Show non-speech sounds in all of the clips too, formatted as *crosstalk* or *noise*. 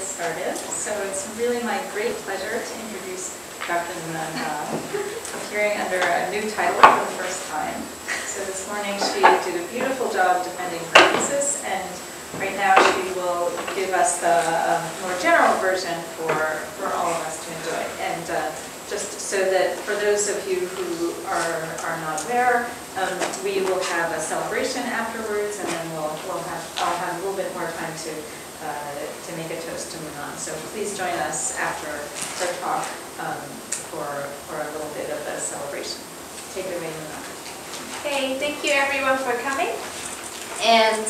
get started. So it's really my great pleasure to introduce Dr. Nun appearing under a new title for the first time. So this morning she did a beautiful job defending her thesis, and right now she will give us the um, more general version for, for all of us to enjoy. And uh, just so that for those of you who are, are not there, um, we will have a celebration afterwards, and then we'll, we'll have, I'll have a little bit more time to uh, to make a toast to Munan. So please join us after the talk um, for, for a little bit of a celebration. Take it away, Munan. Okay, thank you everyone for coming. And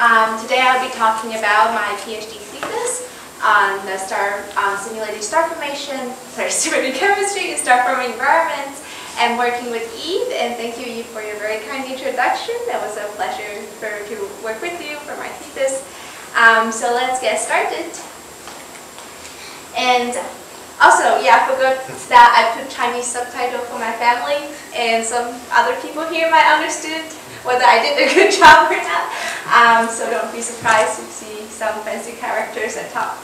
um, today I'll be talking about my PhD thesis on the star um, simulated star formation, *laughs* sorry, simulated chemistry star forming environments, and working with Eve. And thank you, Eve, for your very kind introduction. It was a pleasure for, to work with you for my thesis. Um, so let's get started. And also, yeah, I forgot that I put Chinese subtitle for my family, and some other people here might understood whether I did a good *laughs* job or not. Um, so don't be surprised if you see some fancy characters at top.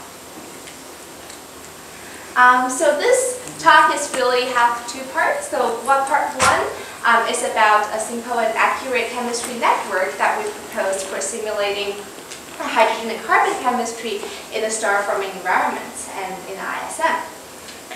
Um, so this talk is really have two parts. So one part one um, is about a simple and accurate chemistry network that we proposed for simulating hydrogen and carbon chemistry in the star-forming environments and in ISM.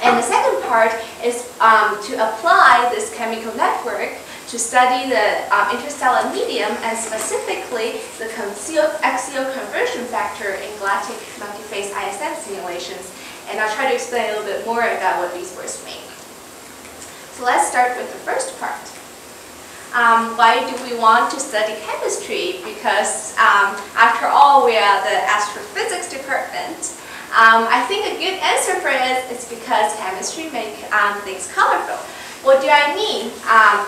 And the second part is um, to apply this chemical network to study the um, interstellar medium and specifically the XCO conversion factor in galactic multiphase ISM simulations. And I'll try to explain a little bit more about what these words mean. So let's start with the first part. Um, why do we want to study chemistry? Because um, after all, we are the astrophysics department. Um, I think a good answer for it is because chemistry makes um, things colorful. What do I mean? Um,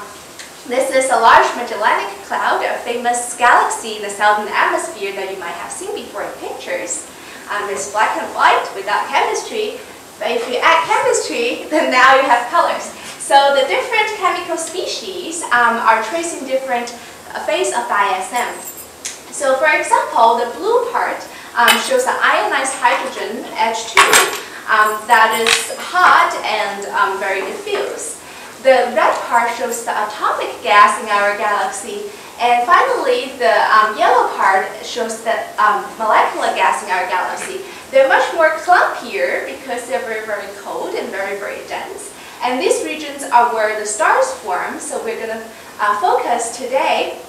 this is a large Magellanic Cloud, a famous galaxy in the southern atmosphere that you might have seen before in pictures. Um, it's black and white without chemistry, but if you add chemistry, *laughs* then now you have colors. So the different chemical species um, are tracing different uh, phase of ISM. So for example, the blue part um, shows the ionized hydrogen, H2, um, that is hot and um, very diffuse. The red part shows the atomic gas in our galaxy. And finally, the um, yellow part shows the um, molecular gas in our galaxy. They're much more clumpier because they're very, very cold and very, very dense. And these regions are where the stars form, so we're going to uh, focus today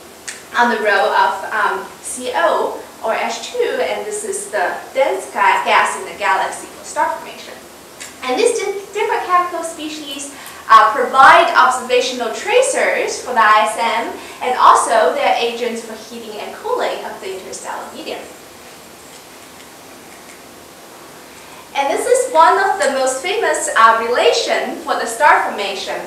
on the row of um, CO, or H2, and this is the dense gas in the galaxy for star formation. And these different chemical species uh, provide observational tracers for the ISM, and also they're agents for heating and cooling of the interstellar medium. And this is one of the most famous uh, relation for the star formation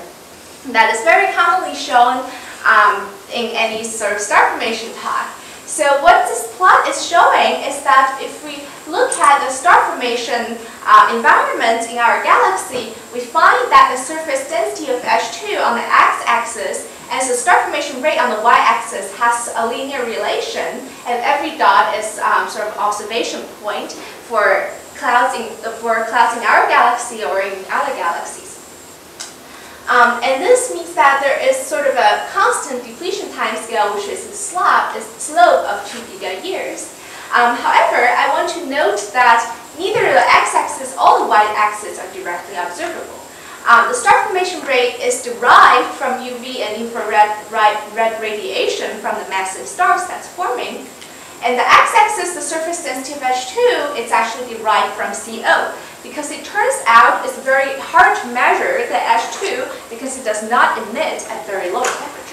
that is very commonly shown um, in any sort of star formation talk. So what this plot is showing is that if we look at the star formation uh, environment in our galaxy, we find that the surface density of H2 on the x-axis and the star formation rate on the y-axis has a linear relation, and every dot is um, sort of observation point for clouds in, for clouds in our galaxy or in other galaxies. Um, and this means that there is sort of a constant depletion time scale, which is the slope, is slope of 2 giga years. Um, however, I want to note that neither the x-axis or the y-axis are directly observable. Um, the star formation rate is derived from UV and infrared red radiation from the massive stars that's forming. And the x-axis, the surface density of H2, it's actually derived from CO because it turns out it's very hard to measure the H2 because it does not emit at very low temperatures.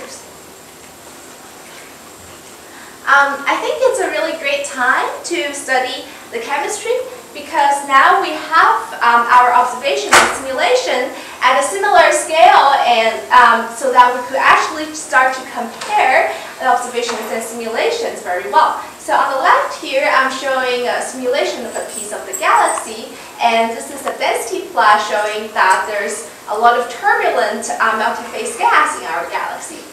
Um, I think it's a really great time to study the chemistry because now we have um, our observation and simulation at a similar scale and um, so that we could actually start to compare the observations and simulations very well. So on the left here, I'm showing a simulation of a piece of the galaxy, and this is a density plot showing that there's a lot of turbulent uh, multiphase gas in our galaxy.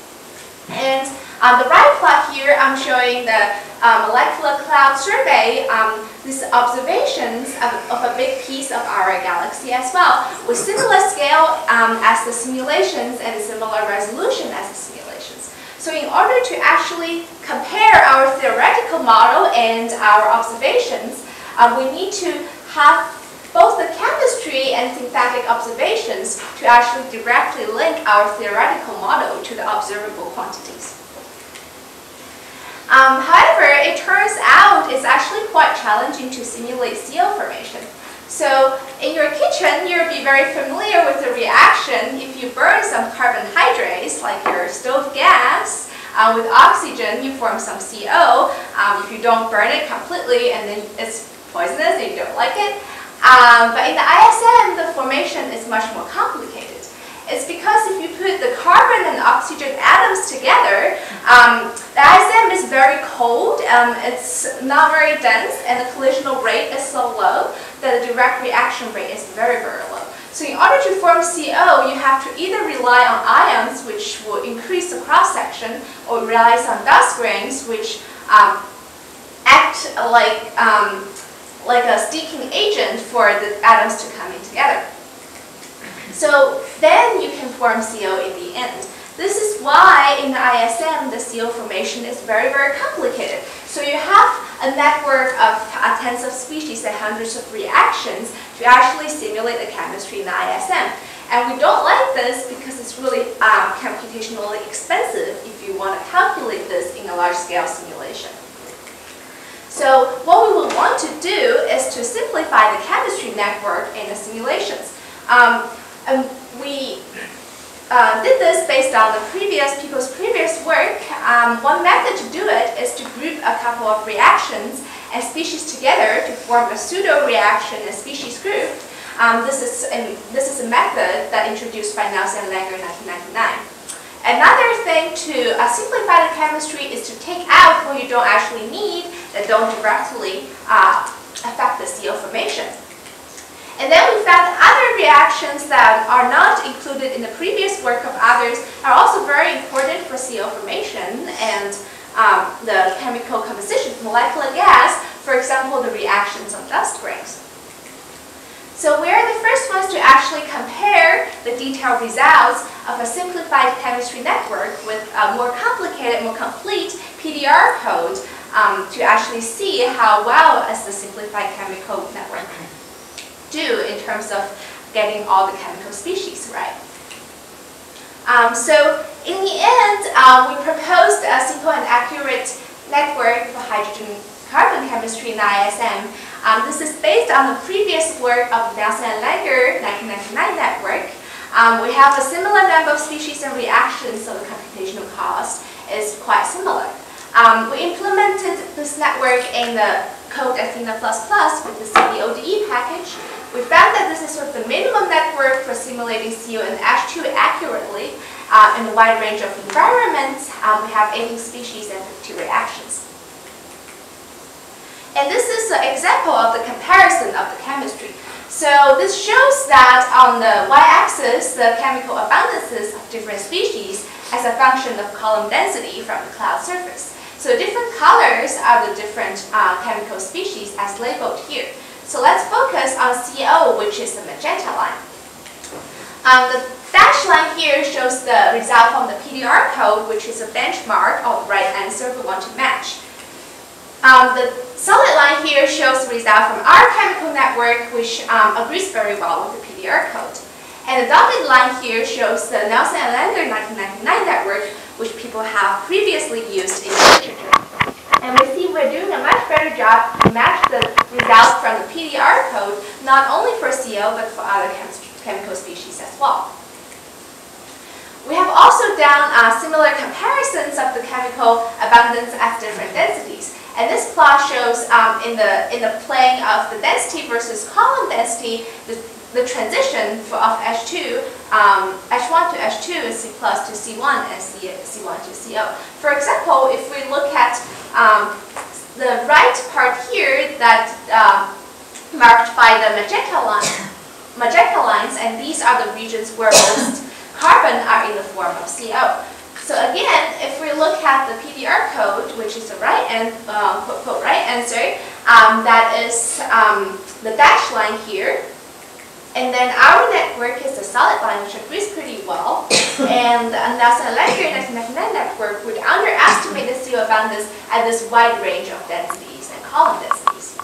And on the right plot here, I'm showing the uh, molecular cloud survey um, these observations of, of, a big piece of our galaxy as well, with similar scale um, as the simulations and similar resolution as the simulations. So in order to actually compare our theoretical model and our observations, um, we need to have both the chemistry and synthetic observations to actually directly link our theoretical model to the observable quantities. Um, however, it turns out it's actually quite challenging to simulate CO formation. So in your kitchen, you'll be very familiar with the reaction if you burn some carbohydrates, like your stove gas, uh, with oxygen, you form some CO. Um, if you don't burn it completely and then it's poisonous and you don't like it, um, but in the ISM, the formation is much more complicated. It's because if you put the carbon and oxygen atoms together, um, the ISM is very cold, um, it's not very dense, and the collisional rate is so low that the direct reaction rate is very, very low. So in order to form CO, you have to either rely on ions, which will increase the cross-section, or rely on dust grains, which um, act like um, like a sticking agent for the atoms to come in together. So then you can form CO in the end. This is why in the ISM the CO formation is very, very complicated. So you have a network of uh, tens of species and hundreds of reactions to actually simulate the chemistry in the ISM. And we don't like this because it's really um, computationally expensive if you want to calculate this in a large-scale simulation. So what we would want to do is to simplify the chemistry network in the simulations. Um, and we uh, did this based on the previous people's previous work. Um, one method to do it is to group a couple of reactions and species together to form a pseudo reaction and species group. Um, this is a, this is a method that introduced by Nelson and Langer in 1999. Another thing to uh, simplify the chemistry is to take out what you don't actually need that don't directly uh, affect the CO formation. And then we found other reactions that are not included in the previous work of others are also very important for CO formation and um, the chemical composition of molecular gas, for example, the reactions of dust grains. So we are the first ones to actually compare the detailed results of a simplified chemistry network with a more complicated, more complete PDR code um, to actually see how well as the simplified chemical network do in terms of getting all the chemical species right. Um, so in the end, uh, we proposed a simple and accurate network for hydrogen carbon chemistry in ISM um, this is based on the previous work of Nelson and Langer 1999 network. Um, we have a similar number of species and reactions, so the computational cost is quite similar. Um, we implemented this network in the code Athena++ with the CVODE package. We found that this is sort of the minimum network for simulating CO and H2 accurately uh, in a wide range of environments. Um, we have 18 species and 50 reactions. And this is an example of the comparison of the chemistry. So this shows that on the y-axis, the chemical abundances of different species as a function of column density from the cloud surface. So different colors are the different uh, chemical species as labeled here. So let's focus on CO, which is the magenta line. Um, the dashed line here shows the result from the PDR code, which is a benchmark of the right answer we want to match. Um, the solid line here shows the result from our chemical network, which um, agrees very well with the PDR code. And the dotted line here shows the Nelson and Langer 1999 network, which people have previously used in literature. And we see we're doing a much better job to match the results from the PDR code, not only for CO, but for other chem chemical species as well. We have also done uh, similar comparisons of the chemical abundance at different densities. And this plot shows um, in, the, in the plane of the density versus column density, the, the transition for, of H2, um, H1 to H2 is C plus to C1 and C, C1 to CO. For example, if we look at um, the right part here that uh, marked by the magenta line, magenta lines, and these are the regions where most *coughs* carbon are in the form of CO. So again, if we look at the PDR code, which is the right end, uh, quote, quote, right answer. Um, that is um, the dashed line here. And then our network is the solid line, which agrees pretty well. *coughs* and the Nelson Allegri magnetic network would underestimate the CO abundance at this wide range of densities and column densities.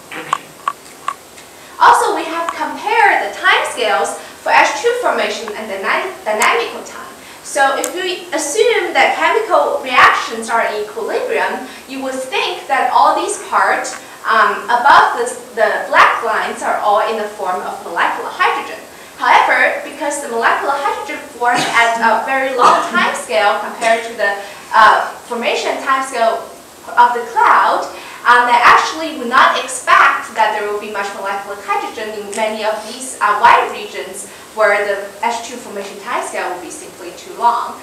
Also, we have compared the time scales for H2 formation and the dynamical time. So if we assume that chemical reactions are in equilibrium, you would think that all these parts um, above this, the black lines are all in the form of molecular hydrogen. However, because the molecular hydrogen forms at a very long time scale compared to the uh, formation time scale of the cloud, um, they actually would not expect that there will be much molecular hydrogen in many of these uh, wide regions where the H2 formation time scale will be simply too long.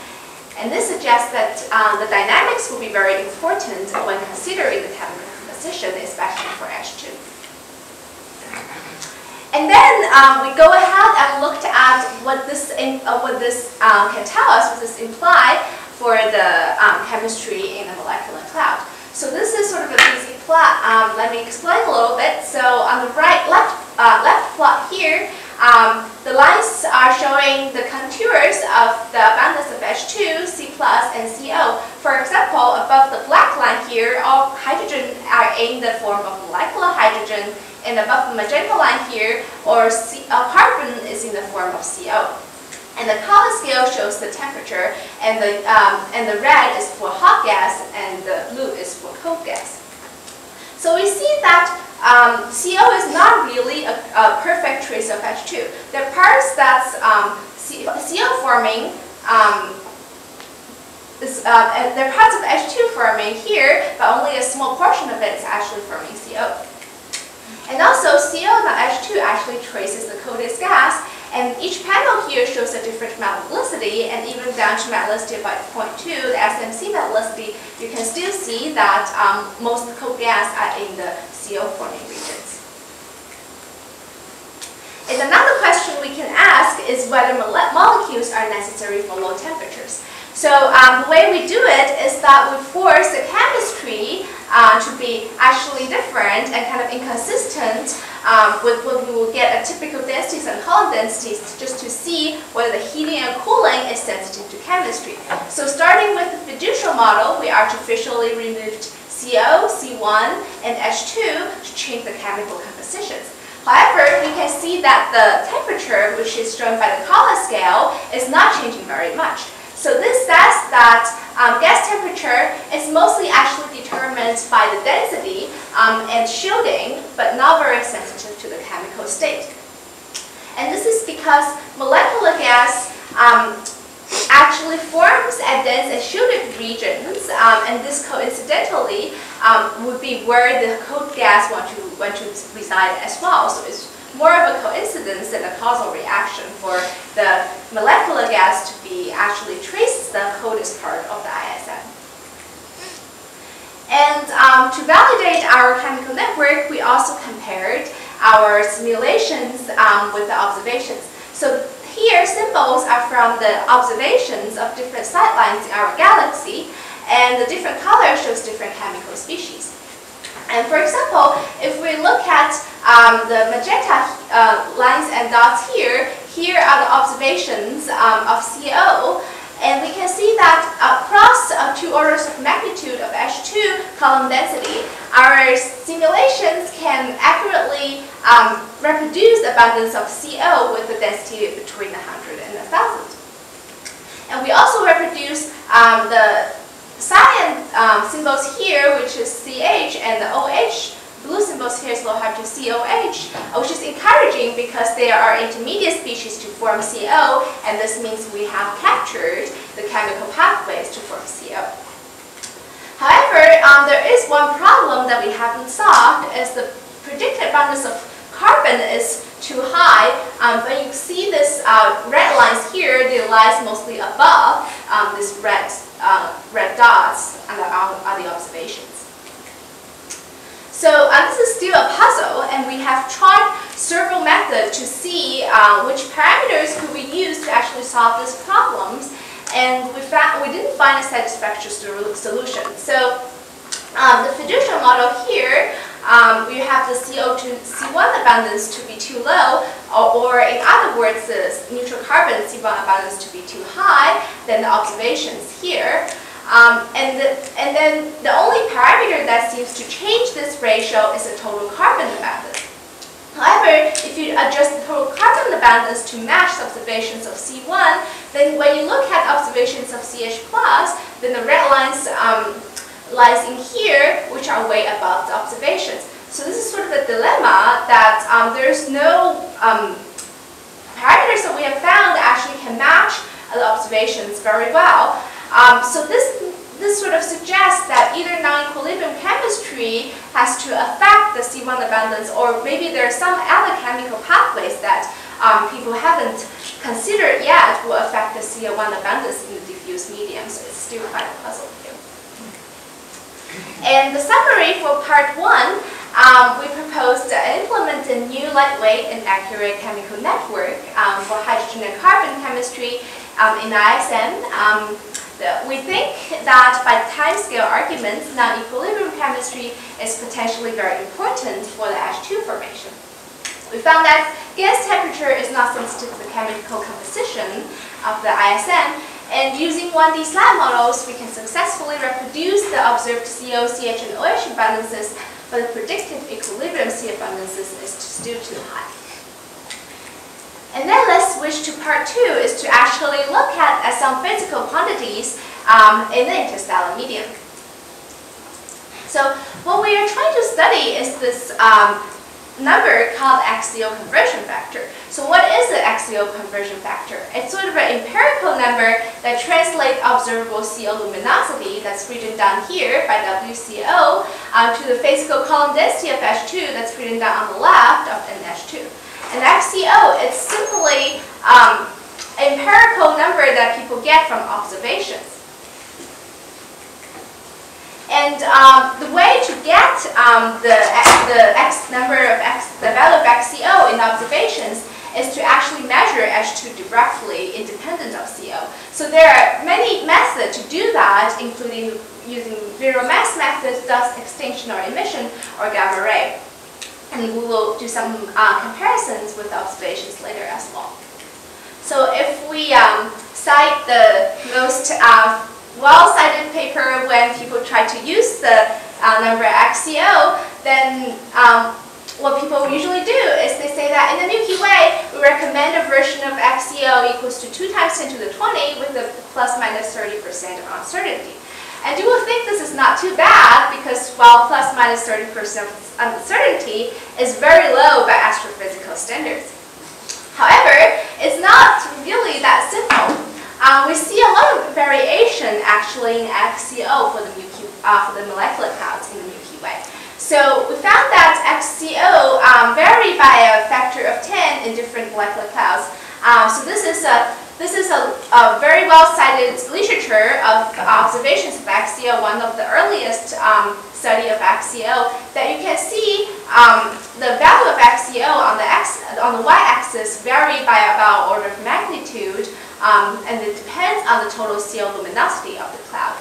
And this suggests that uh, the dynamics will be very important when considering the chemical composition, especially for H2. And then um, we go ahead and looked at what this, in, uh, what this um, can tell us, what this imply for the um, chemistry in the molecular cloud. So this is sort of a busy plot. Um, let me explain a little bit. So on the right left uh, left plot here, um, lines are showing the contours of the abundance of H2, C+, and CO. For example, above the black line here, all hydrogen are in the form of molecular hydrogen, and above the magenta line here, or C, uh, carbon is in the form of CO. And the color scale shows the temperature, and the, um, and the red is for hot gas, and the blue is for cold gas. So we see that um, CO is not really a, a, perfect trace of H2. The parts that's um, CO forming um, is, uh, there are parts of H2 forming here, but only a small portion of it is actually forming CO. And also, CO and H2 actually traces the coldest gas, and each panel here shows a different metallicity, and even down to metallicity by 0.2, the SMC metallicity, you can still see that um, most cold gas are in the CO forming regions. And another question we can ask is whether molecules are necessary for low temperatures. So um, the way we do it is that we force the chemistry uh, to be actually different and kind of inconsistent um, with what we will get at typical densities and column densities just to see whether the heating and cooling is sensitive to chemistry. So starting with the fiducial model, we artificially removed CO, C1, and H2 to change the chemical compositions. However, you can see that the temperature, which is shown by the color scale, is not changing very much. So this says that um, gas temperature is mostly actually determined by the density um, and shielding, but not very sensitive to the chemical state. And this is because molecular gas um, actually forms at dense and shielded regions, um, and this coincidentally um, would be where the cold gas want to, want to reside as well. So it's more of a coincidence than a causal reaction for the molecular gas to be actually traced the coldest part of the ISM. And um, to validate our chemical network, we also compared our simulations um, with the observations. So here, symbols are from the observations of different sightlines in our galaxy, and the different color shows different chemical species. And for example, if we look at um, the magenta uh, lines and dots here, here are the observations um, of CO, and we can see that across uh, two orders of magnitude of H2 column density, our simulations can accurately um, reproduce the abundance of CO with the density between 100 and 1,000. And we also reproduce um, the cyan um, symbols here, which is CH, and the OH blue symbols here is low hydrogen COH, which is encouraging because they are intermediate species to form CO, and this means we have captured the chemical pathways to form CO. However, um, there is one problem that we haven't solved, is the predicted abundance of carbon is too high. Um, but you see this uh, red lines here, they lie mostly above um, this red uh, red dots the, on the observations. So uh, this is still a puzzle, and we have tried several methods to see uh, which parameters could we use to actually solve these problems, and we found we didn't find a satisfactory solution. So um, the fiducial model here um, we have the CO to C1 abundance to be too low, or, or in other words, the neutral carbon C1 abundance to be too high, then the observations here. Um, and, the, and then the only parameter that seems to change this ratio is the total carbon abundance. However, if you adjust the total carbon abundance to match the observations of C1, then when you look at observations of CH+, then the red lines um, lies in here, which are way above the observations. So this is sort of a dilemma that um, there's no um, parameters that we have found that actually can match the observations very well. Um, so this, this sort of suggests that either non-equilibrium chemistry has to affect the C1 abundance or maybe there are some other chemical pathways that um, people haven't considered yet will affect the CO1 abundance in the diffuse medium. So it's still quite a puzzle And the summary for part one, um, we proposed to implement a new lightweight and accurate chemical network um, for hydrogen and carbon chemistry um, in ISM. Um, we think that by timescale arguments, non-equilibrium chemistry is potentially very important for the H2 formation. We found that gas temperature is not sensitive to the chemical composition of the ISM, and using 1D slab models, we can successfully reproduce the observed CO, CH, and OH abundances, but the predicted equilibrium C abundances is still too high. And then let's switch to part two, is to actually look at, at some physical quantities um, in the interstellar medium. So what we are trying to study is this um, number called XCO conversion factor. So what is the XCO conversion factor? It's sort of an empirical number that translates observable CO luminosity that's written down here by WCO um, to the physical column density of H2 that's written down on the left of NH2. And XCO is simply um, empirical number that people get from observations. And um, the way to get um, the, the X number of X, the value of XCO in observations is to actually measure H2 directly independent of CO. So there are many methods to do that, including using zero mass methods, dust extinction or emission, or gamma ray and we will do some uh, comparisons with observations later as well. So if we um, cite the most uh, well-cited paper when people try to use the uh, number XCO, then um, what people usually do is they say that in the Milky Way, we recommend a version of XCO equals to 2 times 10 to the 20 with a plus minus 30% uncertainty. And you will think this is not too bad because while plus minus 30% uncertainty is very low by astrophysical standards. However, it's not really that simple. Um, we see a lot of variation actually in XCO for the, uh, for the molecular clouds in the Milky Way. So we found that XCO um, vary by a factor of 10 in different molecular clouds. Um, so this is a this is a, a very well-cited literature of observations of XCO, one of the earliest um, study of XCO, that you can see um, the value of XCO on the, x, on the y-axis vary by about order of magnitude, um, and it depends on the total CO luminosity of the cloud.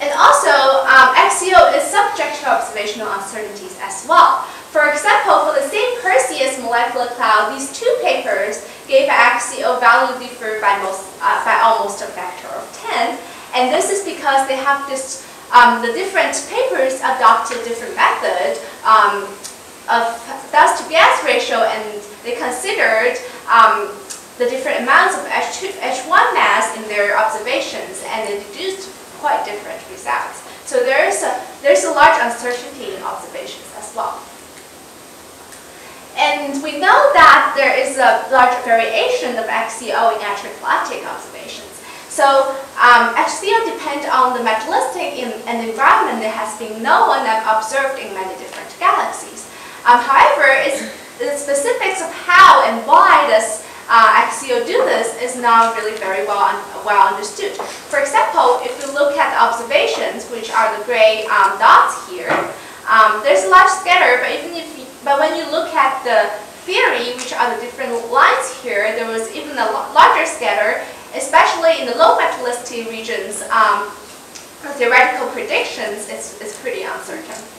And also, um, XCO is subject to observational uncertainties as well. For example, for the same Perseus molecular cloud, these two papers gave XCO value differ by, most, uh, by almost a factor of 10. And this is because they have this, um, the different papers adopted different method um, of dust to gas ratio and they considered um, the different amounts of H2, H1 mass in their observations and they deduced quite different results. So there's a, there's a large uncertainty in observations as well. And we know that there is a large variation of XCO in extragalactic observations. So um, XCO depends on the metallistic in, and environment that has been known and observed in many different galaxies. Um, however, the specifics of how and why does uh, XCO do this is not really very well, un well understood. For example, if you look at the observations, which are the gray um, dots here, um, there's a large scatter, but even if you but when you look at the theory, which are the different lines here, there was even a lot larger scatter, especially in the low metallicity regions. Um, theoretical predictions is, is pretty uncertain.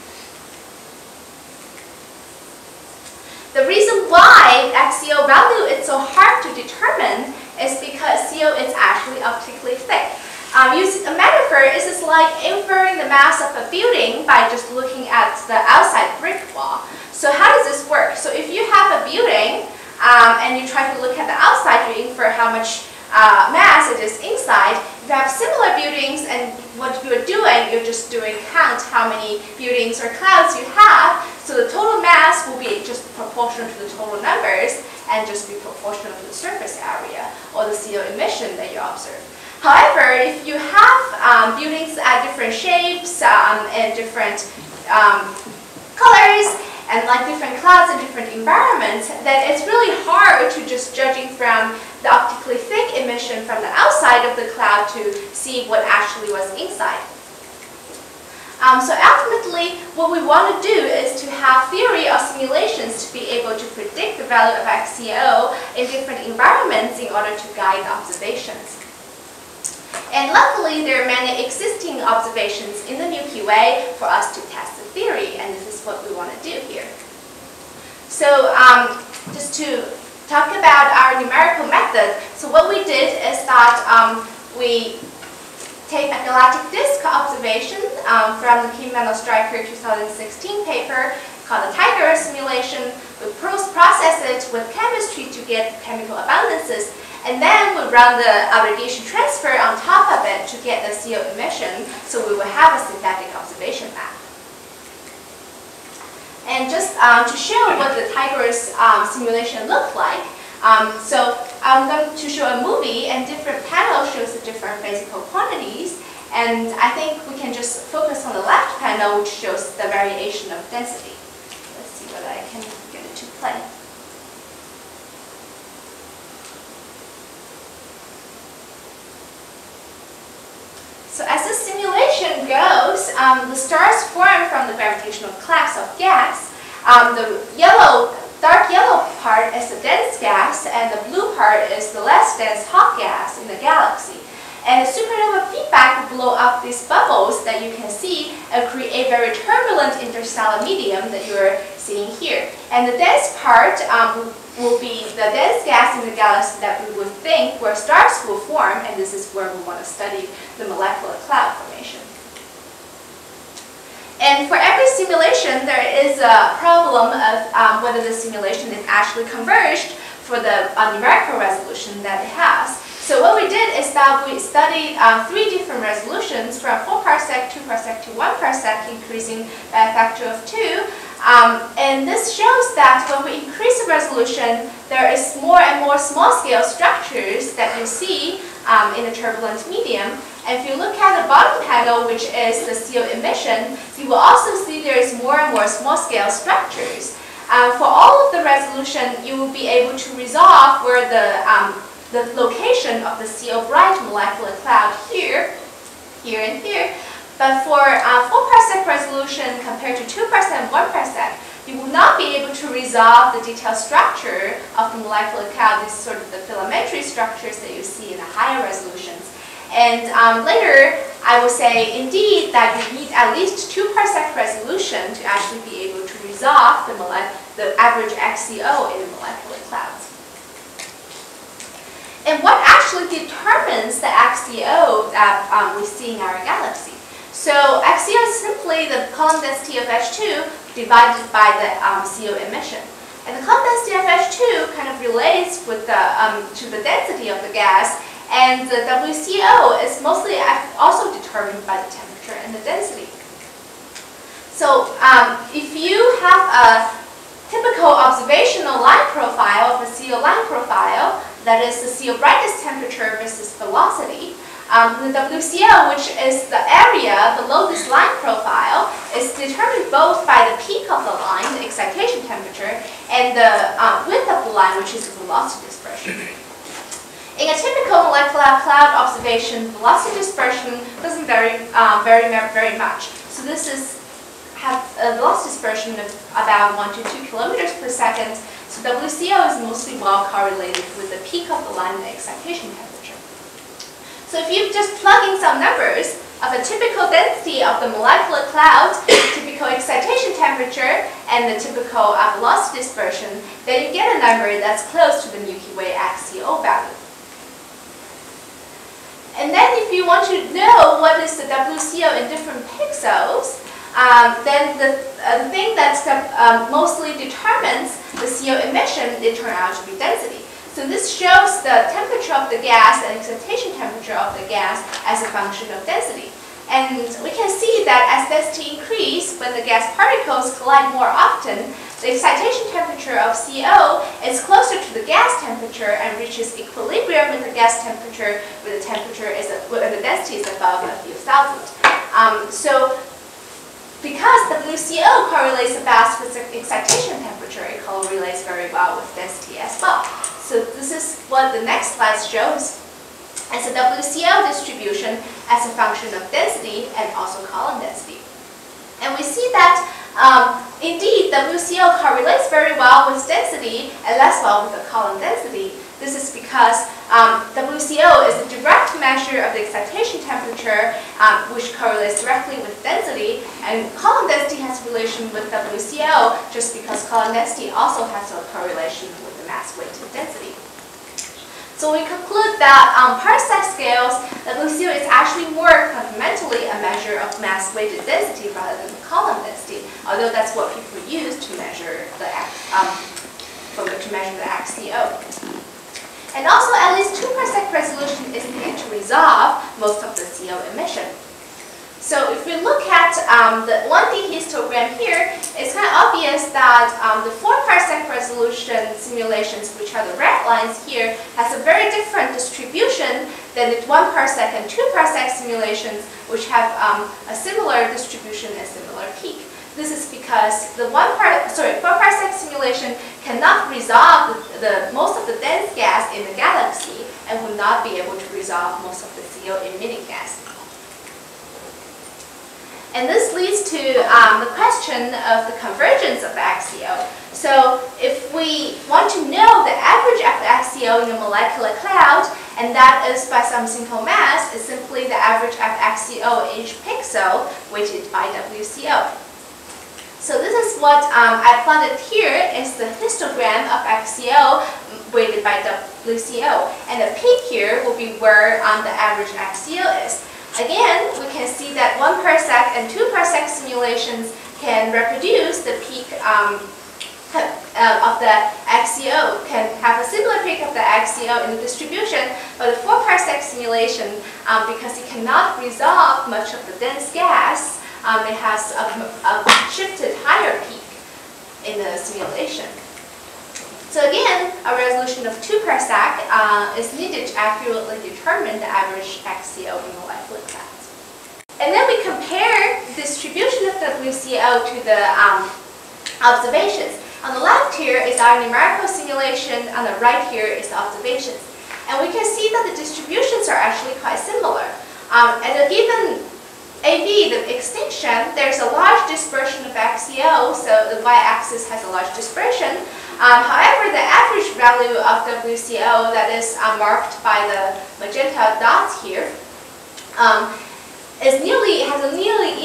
The reason why XCO value is so hard to determine is because CO is actually optically thick. Um, using a metaphor, this is like inferring the mass of a building by just looking at the outside brick wall. So how does this work? So if you have a building um, and you try to look at the outside, you infer how much uh, mass it is inside. If you have similar buildings and what you're doing, you're just doing count how many buildings or clouds you have. So the total mass will be just proportional to the total numbers and just be proportional to the surface area or the CO emission that you observe. However, if you have um, buildings at different shapes um, and different um, and like different clouds and different environments, then it's really hard to just judging from the optically thick emission from the outside of the cloud to see what actually was inside. Um, so ultimately, what we want to do is to have theory or simulations to be able to predict the value of XCO in different environments in order to guide observations. And luckily, there are many existing observations in the Milky Way for us to test the theory, and this is what we want to do here. So um, just to talk about our numerical method, so what we did is that um, we take a galactic disk observation um, from the Kim and Ostriker 2016 paper called the TIGRESS simulation. We process it with chemistry to get chemical abundances and then we run the radiation transfer on top of it to get the CO emission, so we will have a synthetic observation map. And just um, to show what the TIGRESS um, simulation looked like, um, so I'm going to show a movie and different panel shows the different physical quantities. And I think we can just focus on the left panel, which shows the variation of density. Let's see whether I can get it to play. So as the simulation goes, um, the stars form from the gravitational collapse of gas. Um, the yellow, dark yellow part is the dense gas, and the blue part is the less dense hot gas in the galaxy. And supernova feedback blow up these bubbles that you can see and create a very turbulent interstellar medium that you're seeing here. And the dense part um, will be the dense gas in the galaxy that we would think where stars will form, and this is where we want to study the molecular cloud formation. And for every simulation, there is a problem of um, whether the simulation is actually converged for the uh, numerical resolution that it has. So what we did is that we studied um, three different resolutions from 4 parsec, 2 parsec to 1 parsec, increasing by a factor of 2. Um, and this shows that when we increase the resolution, there is more and more small-scale structures that you see um, in the turbulent medium. And if you look at the bottom panel, which is the CO emission, you will also see there is more and more small-scale structures. Uh, for all of the resolution, you will be able to resolve where the um, the location of the CO bright molecular cloud here, here and here. But for uh, 4 parsec resolution compared to 2 parsec and 1 parsec, you will not be able to resolve the detailed structure of the molecular cloud, these sort of the filamentary structures that you see in the higher resolutions. And um, later, I will say indeed that you need at least 2 parsec resolution to actually be able to resolve the, the average XCO in the molecular clouds. And what actually determines the XCO that um, we see in our galaxy? So XCO is simply the column density of H2 divided by the um, CO emission. And the column density of H2 kind of relates with the, um, to the density of the gas, and the WCO is mostly also determined by the temperature and the density. So um, if you have a typical observational line profile of a CO line profile, that is the CO brightness temperature versus velocity. Um, the WCO, which is the area below this line profile, is determined both by the peak of the line, the excitation temperature, and the uh, width of the line, which is the velocity dispersion. In a typical molecular cloud observation, velocity dispersion doesn't vary uh, very, very much. So this is have a velocity dispersion of about 1 to 2 kilometers per second, so WCO is mostly well correlated with the peak of the line excitation temperature. So if you just plug in some numbers of a typical density of the molecular cloud, typical typical excitation temperature and the typical uh, velocity dispersion, then you get a number that's close to the Milky Way XCO value. And then if you want to know what is the WCO in different pixels, um, then the, uh, the thing that um, mostly determines the CO emission, it turns out to be density. So this shows the temperature of the gas and excitation temperature of the gas as a function of density. And we can see that as density increase, when the gas particles collide more often, the excitation temperature of CO is closer to the gas temperature and reaches equilibrium with the gas temperature where the temperature is, where the density is above a few thousand. Um, so because the WCO correlates fast with excitation temperature, it correlates very well with density as well. So this is what the next slide shows as a WCO distribution as a function of density and also column density. And we see that um, indeed, WCO correlates very well with density and less well with the column density. This is because um, WCO is a direct measure of the excitation temperature, um, which correlates directly with density, and column density has a relation with WCO just because column density also has a correlation with the mass weighted density. So we conclude that on um, parsec scales, WCO is actually more fundamentally a measure of mass weighted density rather than the column density, although that's what people use to measure the um, to measure the XCO. And also, at least 2 parsec resolution is needed to resolve most of the CO emission. So if we look at um, the 1D histogram here, it's kind of obvious that um, the 4 parsec resolution simulations, which are the red lines here, has a very different distribution than the 1 parsec and 2 parsec simulations, which have um, a similar distribution and similar peak. This is because the 1 part, sorry, 4 parsec simulation cannot resolve the, the most of the dense gas in the galaxy and will not be able to resolve most of the CO emitting gas. And this leads to um, the question of the convergence of XCO. So if we want to know the average of XCO in a molecular cloud, and that is by some simple math, is simply the average of XCO each pixel weighted by WCO. So this is what um, I plotted here is the histogram of XCO weighted by WCO. And the peak here will be where um, the average XCO is. Again, we can see that 1 parsec and 2 parsec simulations can reproduce the peak um, uh, of the XCO, can have a similar peak of the XCO in the distribution, but the 4 parsec simulation, um, because it cannot resolve much of the dense gas, um, it has a, a shifted higher peak in the simulation. So again, a resolution of 2 parsec uh, is needed to accurately determine the average XCO in the molecular clouds. And then we compare distribution of WCO to the um, observations. On the left here is our numerical simulation, on the right here is the observations. And we can see that the distributions are actually quite similar. Um, at a given AV, the extinction, there's a large dispersion of XCO, so the y-axis has a large dispersion. Um, however, the average value of WCO that is uh, marked by the magenta dots here um, is nearly has a nearly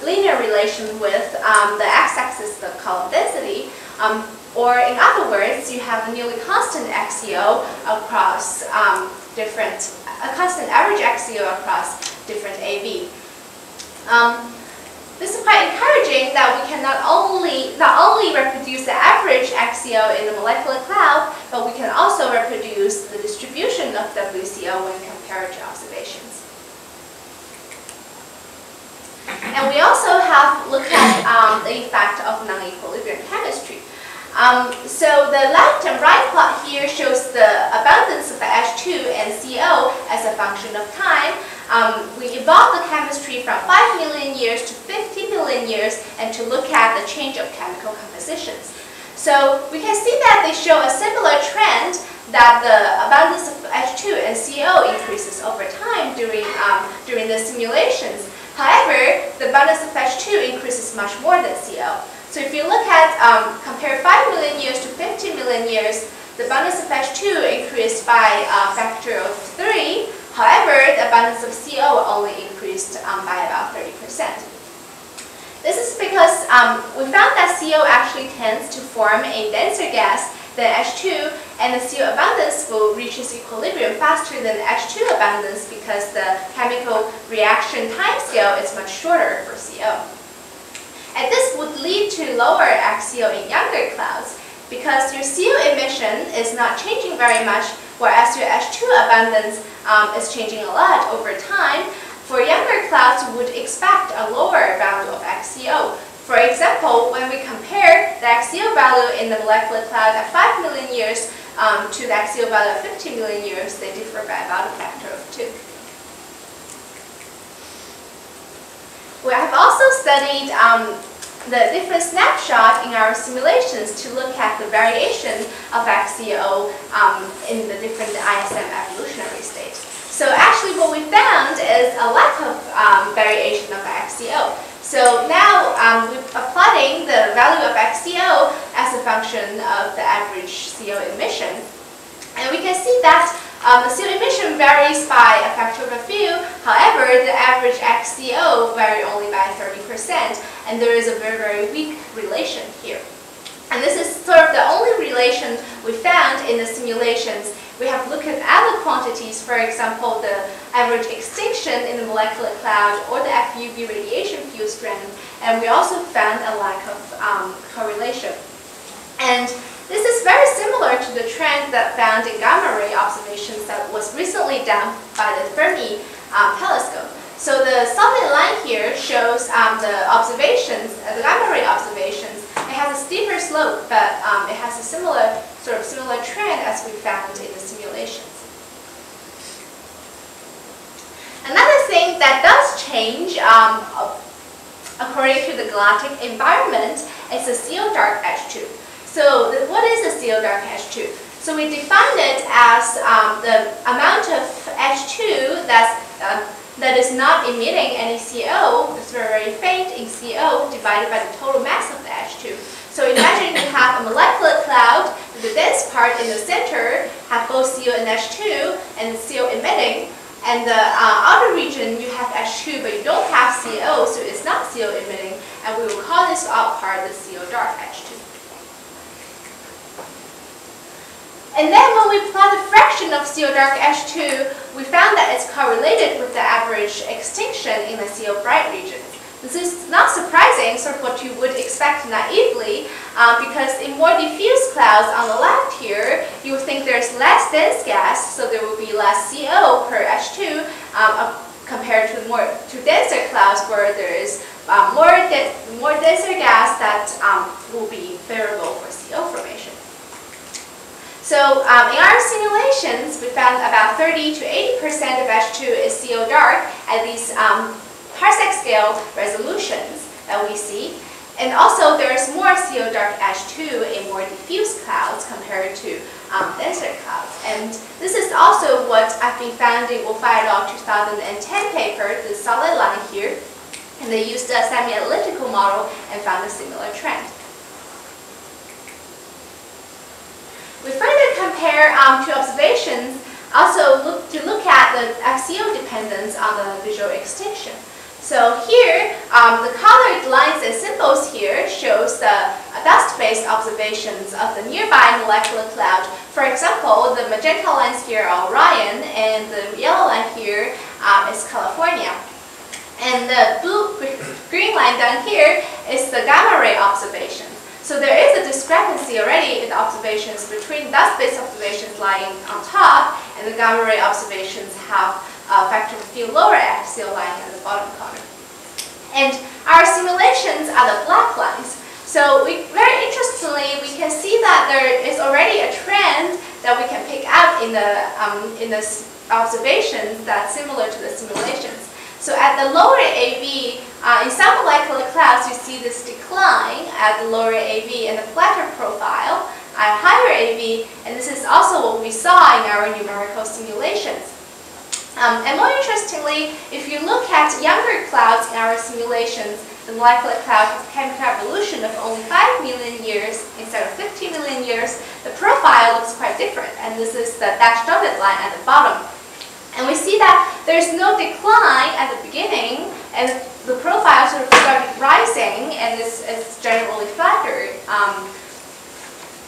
linear relation with um, the x-axis, the column density. Um, or in other words, you have a nearly constant XCO across um, different, a constant average XCO across different AV. Um, this is quite encouraging that we can not only, not only reproduce the average XCO in the molecular cloud, but we can also reproduce the distribution of WCO when compared to observations. And we also have looked at um, the effect of non-equilibrium chemistry. Um, so the left and right plot here shows the abundance of H2 and CO as a function of time, um, we evolved the chemistry from 5 million years to 50 million years and to look at the change of chemical compositions. So we can see that they show a similar trend that the abundance of H2 and CO increases over time during, um, during the simulations. However, the abundance of H2 increases much more than CO. So if you look at, um, compare 5 million years to 50 million years, the abundance of H2 increased by a factor of 3, However, the abundance of CO only increased um, by about 30%. This is because um, we found that CO actually tends to form a denser gas than H2, and the CO abundance will reach its equilibrium faster than H2 abundance because the chemical reaction timescale is much shorter for CO. And this would lead to lower XCO in younger clouds because your CO emission is not changing very much, whereas your H2 abundance um, is changing a lot over time. For younger clouds, we would expect a lower value of XCO. For example, when we compare the XCO value in the molecular cloud at 5 million years um, to the XCO value at 50 million years, they differ by about a factor of 2. We have also studied um, the different snapshot in our simulations to look at the variation of XCO um, in the different ISM evolutionary states. So actually what we found is a lack of um, variation of XCO. So now um, we're plotting the value of XCO as a function of the average CO emission. And we can see that um, the CO emission varies by a factor of a few. However, the average XCO vary only by 30%. And there is a very, very weak relation here. And this is sort of the only relation we found in the simulations we have looked at other quantities, for example, the average extinction in the molecular cloud or the FUV radiation field strength, and we also found a lack of um, correlation. And this is very similar to the trend that found in gamma ray observations that was recently done by the Fermi um, telescope. So the solid line here shows um, the observations, uh, the gamma ray observations. It has a steeper slope, but um, it has a similar sort of similar trend as we found in the simulations. Another thing that does change um, according to the galactic environment is the CO dark H2. So what is the CO dark H2? So we define it as um, the amount of H2 that's, uh, that is not emitting any CO, it's very, very faint in CO, divided by the total mass of the H2. So imagine you have a molecular cloud, the dense part in the center have both CO and H2 and CO emitting, and the uh, outer region you have H2 but you don't have CO, so it's not CO emitting, and we will call this out part the CO dark H2. And then when we plot the fraction of CO dark H2, we found that it's correlated with the average extinction in the CO bright region. This is not surprising, sort of what you would expect naively, um, because in more diffuse clouds on the left here, you would think there's less dense gas, so there will be less CO per H2 um, compared to more to denser clouds where there is um, more, de more denser gas that um, will be favorable for CO formation. So um, in our simulations, we found about 30 to 80% of H2 is CO dark at these um, parsec scale resolutions that we see. And also there's more CO dark H2 in more diffuse clouds compared to um, denser clouds. And this is also what I've been finding Wolfire et al. 2010 paper, the solid line here. And they used a semi-analytical model and found a similar trend. We further compare um, two observations, also look, to look at the XCO dependence on the visual extinction. So here, um, the colored lines and symbols here shows the dust-based observations of the nearby molecular cloud. For example, the magenta lines here are Orion, and the yellow line here um, is California. And the blue green line down here is the gamma ray observations. So there is a discrepancy already in the observations between dust-based observations lying on top and the gamma ray observations have a factor of few lower XCO lying at the bottom corner. And our simulations are the black lines. So we, very interestingly, we can see that there is already a trend that we can pick out in the, um, in the observations that's similar to the simulations. So at the lower AV, uh, in some molecular clouds, you see this decline at the lower AV and the flatter profile at higher AV, and this is also what we saw in our numerical simulations. Um, and more interestingly, if you look at younger clouds in our simulations, the molecular cloud has chemical evolution of only 5 million years instead of 50 million years, the profile looks quite different. And this is the dashed dotted line at the bottom. And we see that there's no decline at the beginning, and the profile sort of started rising, and it's, it's generally flatter um,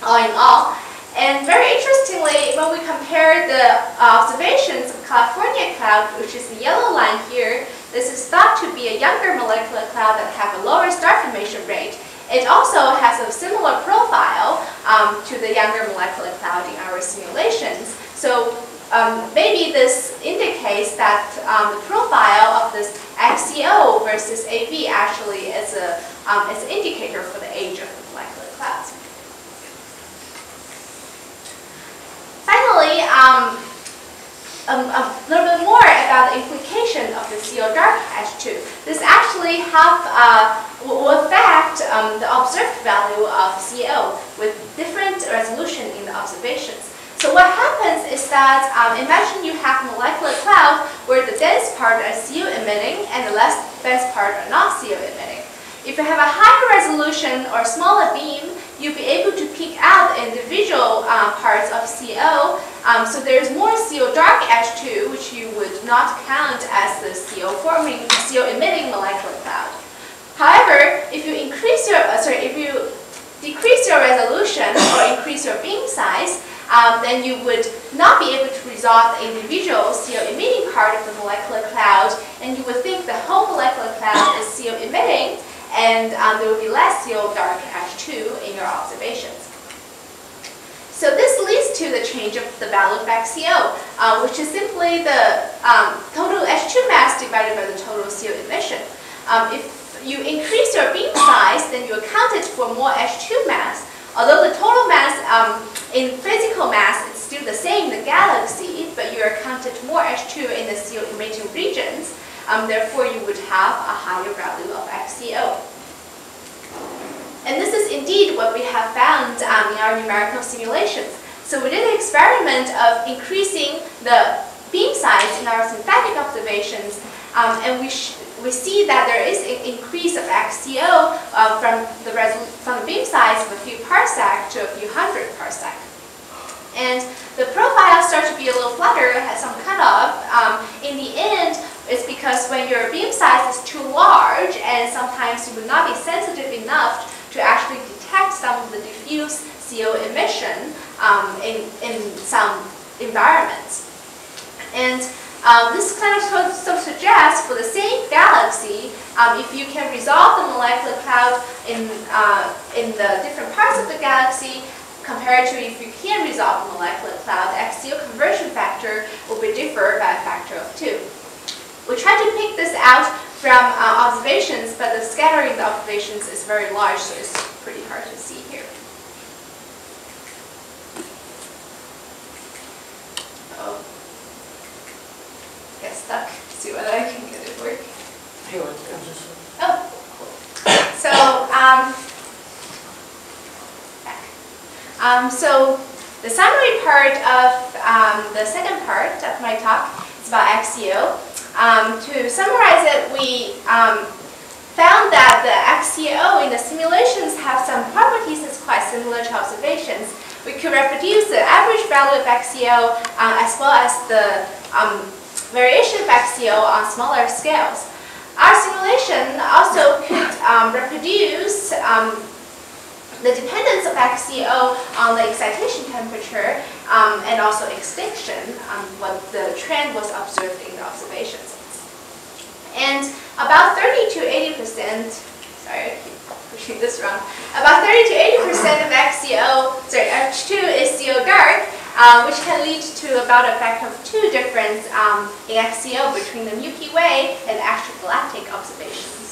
all in all. And very interestingly, when we compare the observations of California cloud, which is the yellow line here, this is thought to be a younger molecular cloud that have a lower star formation rate. It also has a similar profile um, to the younger molecular cloud in our simulations. So um, maybe this indicates that um, the profile of this XCO versus AV actually is, a, um, is an indicator for the age of the molecular clouds. Finally, um, um, a little bit more about the implication of the CO dark H2. This actually have uh, will affect um, the observed value of CO with different resolution in the observations. So what happens is that um, imagine you have a molecular cloud where the dense part are CO emitting and the less dense part are not CO emitting. If you have a higher resolution or smaller beam, you'll be able to pick out individual um, parts of CO. Um, so there's more CO dark H2, which you would not count as the CO forming, CO emitting molecular cloud. However, if you increase your, uh, sorry, if you decrease your resolution or increase your beam size, um, then you would not be able to resolve the individual CO emitting part of the molecular cloud, and you would think the whole molecular cloud is CO emitting, and um, there will be less CO dark H2 in your observations. So this leads to the change of the value of XCO, uh, which is simply the um, total H2 mass divided by the total CO emission. Um, if you increase your beam size, then you accounted for more H2 mass. Although the total mass um, in physical mass is still the same in the galaxy, but you are counted more H2 in the CO emitting regions, um, therefore, you would have a higher value of XCO. And this is indeed what we have found um, in our numerical simulations. So we did an experiment of increasing the beam size in our synthetic observations, um, and we, we see that there is an increase of XCO uh, from, the from the beam size of a few parsec to a few hundred parsec. And the profile starts to be a little flatter, has some cutoff. Um, in the end, it's because when your beam size is too large and sometimes you would not be sensitive enough to actually detect some of the diffuse CO emission um, in, in some environments. And um, this kind of sort suggests for the same galaxy, um, if you can resolve the molecular cloud in, uh, in the different parts of the galaxy, compared to if you can resolve the molecular cloud, the XCO conversion factor will be differ by a factor of 2. We try to pick this out from uh, observations, but the scattering of the observations is very large, so it's pretty hard to see here. Oh, get stuck. See whether I can get it work. Oh, cool. So, um, um, so the summary part of um, the second part of my talk is about XCO. Um, to summarize it, we um, found that the XCO in the simulations have some properties that's quite similar to observations. We could reproduce the average value of XCO uh, as well as the um, variation of XCO on smaller scales. Our simulation also could um, reproduce um, the dependence of XCO on the excitation temperature um, and also extinction, um, what the trend was observed in the observations. And about 30 to 80 percent, sorry, I *laughs* keep pushing this wrong, about 30 to 80 percent of XCO, sorry, H2 is CO dark, uh, which can lead to about a factor of two difference um, in XCO between the Milky Way and extragalactic observations.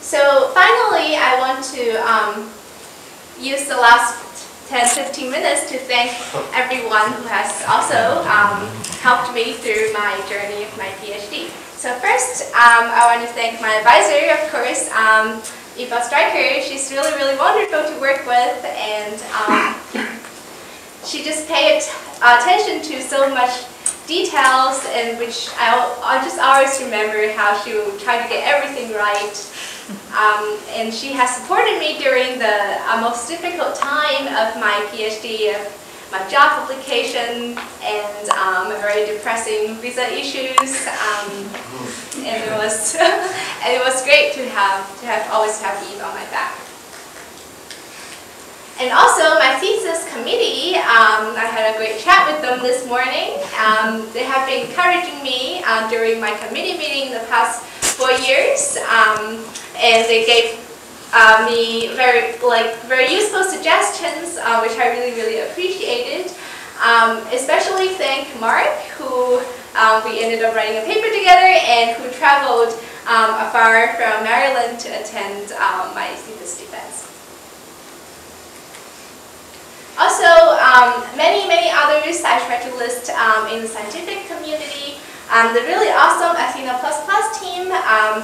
So finally, I want to um, use the last 10-15 minutes to thank everyone who has also um, helped me through my journey of my PhD. So first, um, I want to thank my advisor, of course, um, Eve Ostriker. She's really, really wonderful to work with, and um, she just paid attention to so much details, and which I'll, I'll just always remember how she will try to get everything right um, and she has supported me during the uh, most difficult time of my PhD my job application and um, very depressing visa issues. Um, and it was *laughs* and it was great to have to have always have Eve on my back. And also my thesis committee, um, I had a great chat with them this morning. Um, they have been encouraging me uh, during my committee meeting the past four years, um, and they gave uh, me very like very useful suggestions, uh, which I really really appreciated. Um, especially thank Mark, who uh, we ended up writing a paper together, and who traveled um, afar from Maryland to attend um, my thesis defense. Also, um, many, many others I try to list um, in the scientific community. Um, the really awesome Athena++ Plus team, um,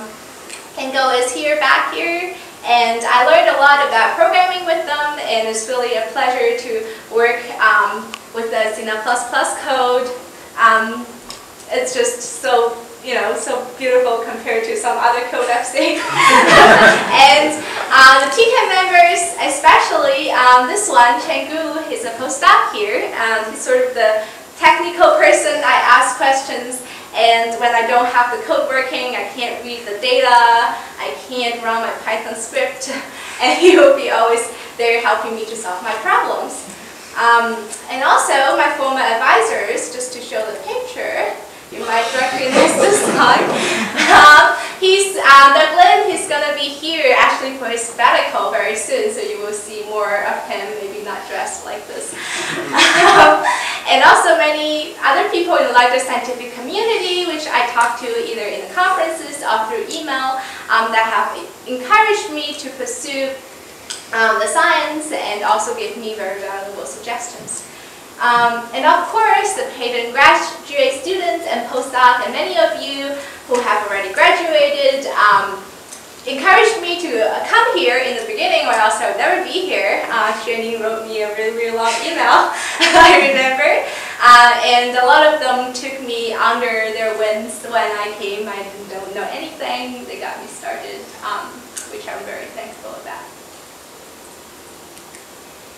Kengo is here, back here, and I learned a lot about programming with them, and it's really a pleasure to work um, with the Athena++ code. Um, it's just so you know, so beautiful compared to some other code I've seen. *laughs* and um, the TCAM members, especially um, this one, Gu, he's a postdoc here. Um, he's sort of the technical person. I ask questions, and when I don't have the code working, I can't read the data, I can't run my Python script, *laughs* and he will be always there helping me to solve my problems. Um, and also, my former advisors, just to show the picture, you might recognize this *laughs* one. Um, he's, Lim, he's going to be here actually for his sabbatical very soon, so you will see more of him, maybe not dressed like this. um, and also many other people in the larger scientific community, which I talk to either in the conferences or through email, um, that have encouraged me to pursue um, the science and also give me very valuable suggestions. Um, and of course, the paid graduate students and postdoc and many of you who have already graduated um, encouraged me to uh, come here in the beginning or else I would never be here. Uh, wrote me a really, really long email, *laughs* I remember. Uh, and a lot of them took me under their wings when I came. I didn't know anything. They got me started, um, which I'm very thankful about.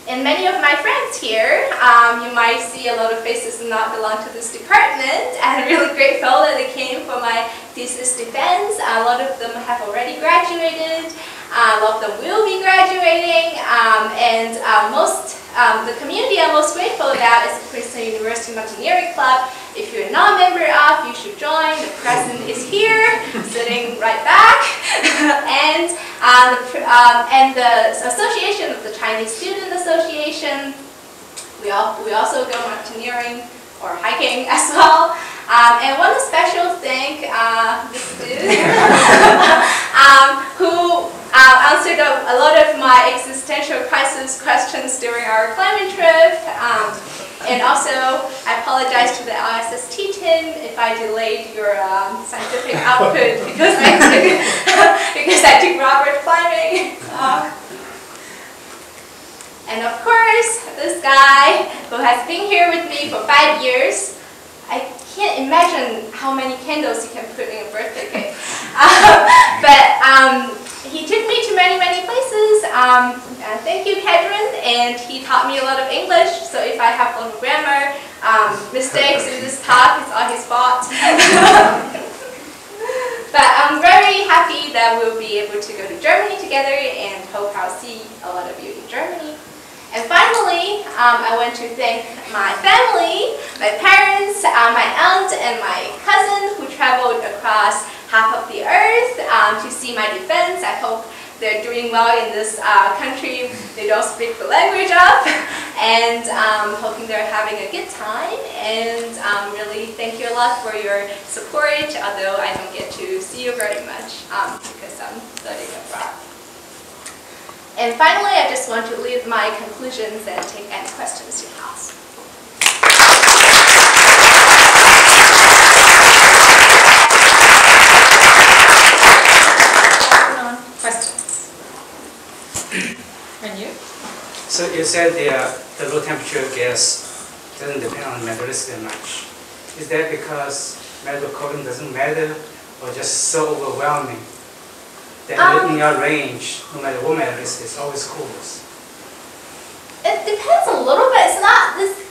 And many of my friends here, um, you might see a lot of faces that not belong to this department. *laughs* I'm really grateful that they came for my thesis defense. A lot of them have already graduated. A lot of them will be graduating. Um, and uh, most, um, the community I'm most grateful about is the Princeton University Mountaineering Club. If you're not a member of, you should join. The president is here, sitting right back. *laughs* and, um, the, um, and the Association of the Chinese Student Association, we, all, we also go mountaineering or hiking *laughs* as well. Um, and one special thank uh, this dude, *laughs* um, who uh, answered a, a, lot of my existential crisis questions during our climbing trip. Um, and also, I apologize to the LSST team if I delayed your um, scientific *laughs* output because I took, *laughs* because I took Robert climbing. Uh, and of course, this guy who has been here with me for five years, I can't imagine how many candles you can put in a birthday cake. Uh, *laughs* but um, he took me to many, many places. Um, thank you, Kedron, and he taught me a lot of English, so if I have little grammar um, mistakes in this talk, it's all his fault. *laughs* but I'm very happy that we'll be able to go to Germany together and hope I'll see a lot of you in Germany. And finally, um, I want to thank my family, my parents, uh, my aunt, and my cousin who traveled across half of the earth um, to see my defense. I hope they're doing well in this uh, country they don't speak the language of *laughs* and um, hoping they're having a good time and um, really thank you a lot for your support although I don't get to see you very much um, because I'm studying abroad. And finally I just want to leave my conclusions and take any questions you have. So you said the, uh, the low temperature gas doesn't depend on metallicity much. Is that because metal cooling doesn't matter or just so overwhelming that um, in your range, no matter what metal it is, it's always coolest? It depends a little bit. It's not this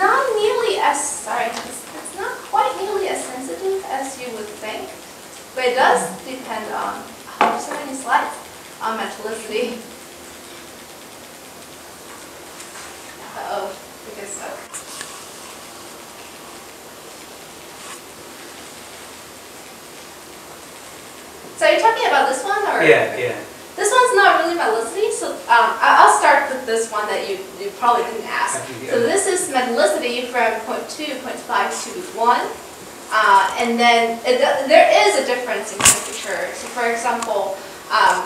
not nearly as, sorry, it's, it's not quite nearly as sensitive as you would think, but it does depend on, oh, so many slides on metallicity. Uh-oh, because, uh, so you're talking about this one, or? Yeah, yeah. This one's not really metallicity, so um, I'll start with this one that you, you probably didn't ask. I think the So this is metallicity from 0.2, 0.5 to 1. Uh, and then it, there is a difference in temperature. So for example, um,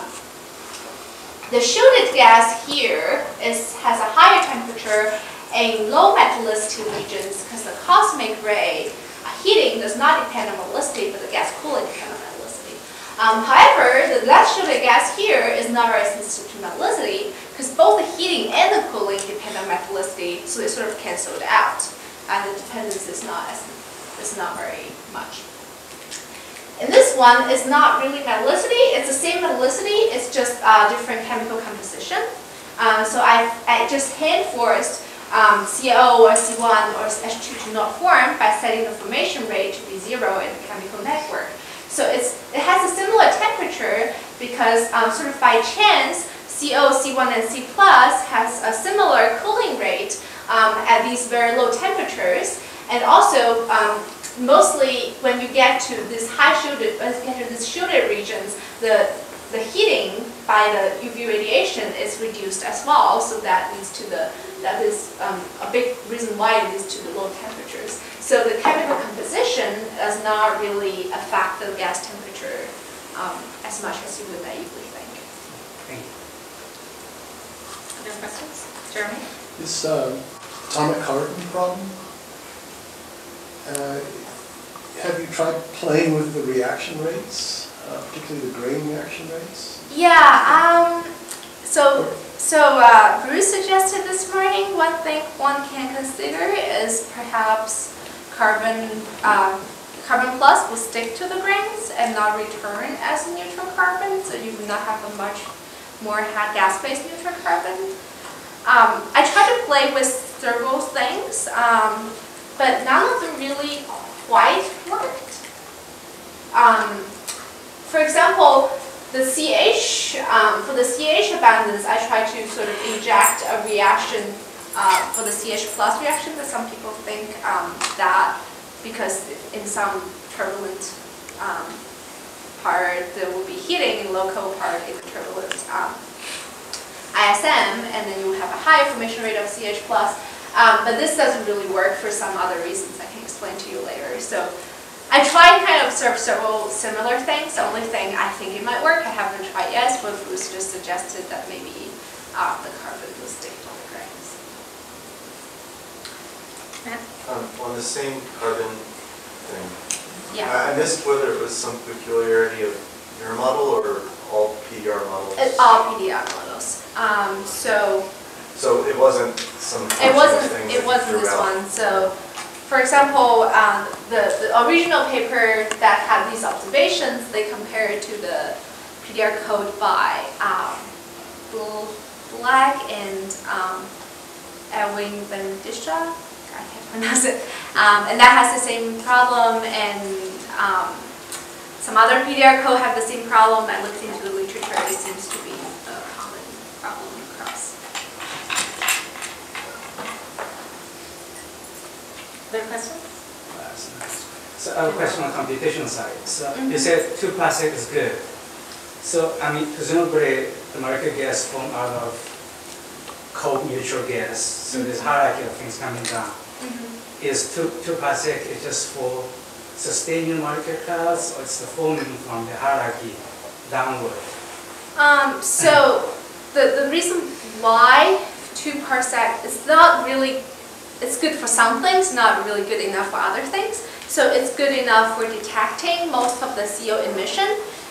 the shielded gas here is, has a higher temperature in low metallicity regions because the cosmic ray uh, heating does not depend on metallicity, but the gas cooling depends. Um, however, the shielded gas here is not very sensitive to metallicity because both the heating and the cooling depend on metallicity, so they sort of cancel out. And the dependence is not as, is not very much. And this one is not really metallicity, it's the same metallicity, it's just uh, different chemical composition. Uh, so I, I just hand forced um, CO or C1 or H2 to not form by setting the formation rate to be zero in the chemical network. So it's, it has a similar temperature because um, sort of by chance, CO, C1, and C plus has a similar cooling rate um, at these very low temperatures. And also, um, mostly when you get to this high shielded, you get to shielded regions, the, the heating by the UV radiation is reduced as well, so that leads to the, that is um, a big reason why it leads to the low temperatures. So the chemical composition does not really affect the gas temperature um, as much as you would naively think. Thank you. Other questions? Jeremy? This uh, atomic carbon problem, uh, have you tried playing with the reaction rates, uh, particularly the grain reaction rates? Yeah, um, so, so uh, Bruce suggested this morning, one thing one can consider is perhaps carbon, um, carbon plus will stick to the grains and not return as a neutral carbon, so you would not have a much more gas-phase neutral carbon. Um, I tried to play with several things, um, but none of them really quite worked. Um, for example, the CH, um, for the CH abundance, I try to sort of inject a reaction uh, for the CH plus reaction, but some people think um, that because in some turbulent um, part, there will be heating in local part in the turbulent um, ISM, and then you have a higher formation rate of CH plus. Um, but this doesn't really work for some other reasons I can explain to you later. So I tried kind of several similar things. The only thing I think it might work, I haven't tried yet, but Bruce just suggested that maybe uh, the carbon will stick to the grains. Um, On the same carbon thing, Yeah. I missed whether it was some peculiarity of your model or all PDR models. It's all PDR models. Um, so So it wasn't some It wasn't, thing it wasn't this out? one, so, for example, um, the, the original paper that had these observations, they compared to the PDR code by, um, Black and, um, Ewine van Dishoeck, I can't pronounce it, um, and that has the same problem, and, um, some other PDR code have the same problem, I looked into the literature, it seems to be a common problem across. Other questions? So I have a question on the computation side. So you Mhm. said two plus is good. So, I mean, presumably the molecular gas form out of cold neutral gas. So there's hierarchy of things coming down. Is two, two X is just for sustaining market clouds or it's the forming from the hierarchy downward? Um, so the, the reason why two parsec is not really, it's good for some things, not really good enough for other things. So it's good enough for detecting most of the CO emission.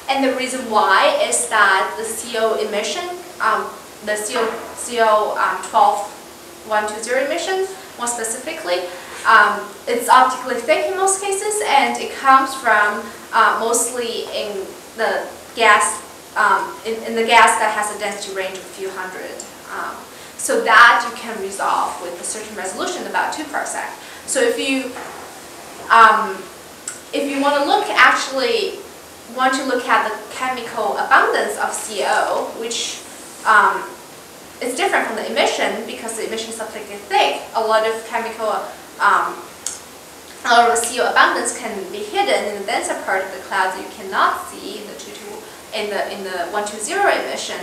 And the reason why is that the CO emission, um, the CO, CO um, 12120 emission, more specifically, um, it's optically thick in most cases, and it comes from uh, mostly in the gas um, in, in the gas that has a density range of a few hundred. Um, so that you can resolve with a certain resolution about two parsec. So if you, um, if you want to look actually, want to look at the chemical abundance of CO, which um, is different from the emission because the emission is particularly thick. A lot of chemical, um, a lot of CO abundance can be hidden in the denser part of the cloud that you cannot see in the 22, in the in the 120 emission.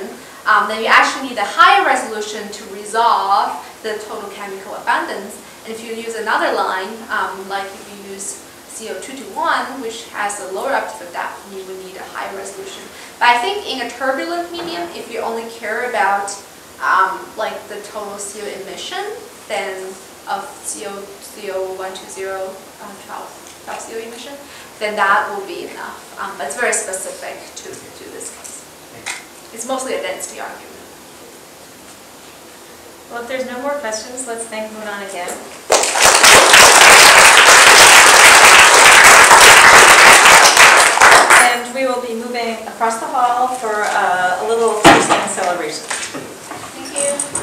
Um, then you actually need a higher resolution to resolve the total chemical abundance. And if you use another line, um, like if you use CO221, which has a lower optical depth, you would need a higher resolution. But I think in a turbulent medium, if you only care about um, like the total CO emission, then of CO, CO120, um, 12, 12 CO emission, then that will be enough. Um, but it's very specific to, to this case. It's mostly a density argument. Well, if there's no more questions, let's thank Munan again. And we will be moving across the hall for uh, a little Thanksgiving celebration you.